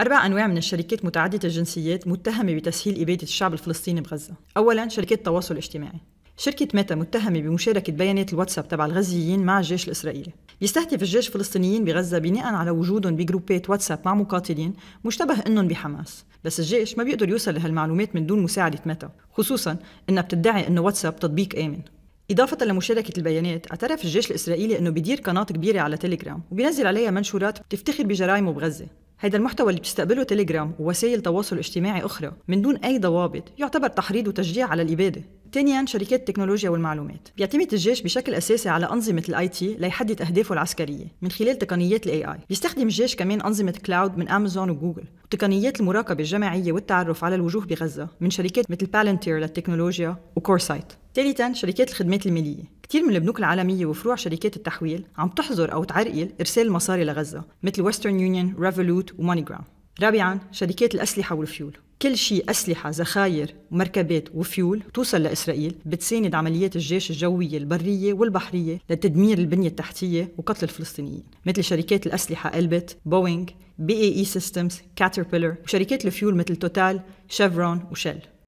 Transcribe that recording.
أربع أنواع من الشركات متعددة الجنسيات متهمة بتسهيل إبادة الشعب الفلسطيني بغزة. أولا شركات التواصل الاجتماعي. شركة ميتا متهمة بمشاركة بيانات الواتساب تبع الغزيين مع الجيش الإسرائيلي. بيستهدف الجيش الفلسطينيين بغزة بناء على وجودهم بجروبات واتساب مع مقاتلين مشتبه إنهم بحماس. بس الجيش ما بيقدر يوصل لهالمعلومات من دون مساعدة ميتا خصوصا إنها بتدعي إنه واتساب تطبيق آمن. إضافة لمشاركة البيانات اعترف الجيش الإسرائيلي أنه بيدير قناة كبيرة على تيليجرام وبينزل عليها منشورات بتفتخر بجرائمه بغزة. هيدا المحتوى اللي بتستقبله تيليجرام ووسائل تواصل اجتماعي أخرى من دون أي ضوابط يعتبر تحريض وتشجيع على الإبادة. ثانيا شركات التكنولوجيا والمعلومات. بيعتمد الجيش بشكل أساسي على أنظمة ال IT ليحدد أهدافه العسكرية من خلال تقنيات ال AI بيستخدم الجيش كمان أنظمة cloud من أمازون وجوجل وتقنيات المراقبة الجماعية والتعرف على الوجوه بغزة من شركات مثل بالنتير للتكنولوجيا وكورسايت ثالثا شركات الخدمات المالية. كثير من البنوك العالمية وفروع شركات التحويل عم تحظر أو تعرقل إرسال المصاري لغزة مثل ويسترن يونيون، ريفولوت وموني جرام رابعا شركات الأسلحة والفيول. كل شيء أسلحة ذخاير ومركبات وفيول توصل لإسرائيل بتساند عمليات الجيش الجوية البرية والبحرية لتدمير البنية التحتية وقتل الفلسطينيين مثل شركات الأسلحة إلبيت، بوينغ، BAE Systems، كاتربيلر وشركات الفيول مثل توتال، شيفرون وشيل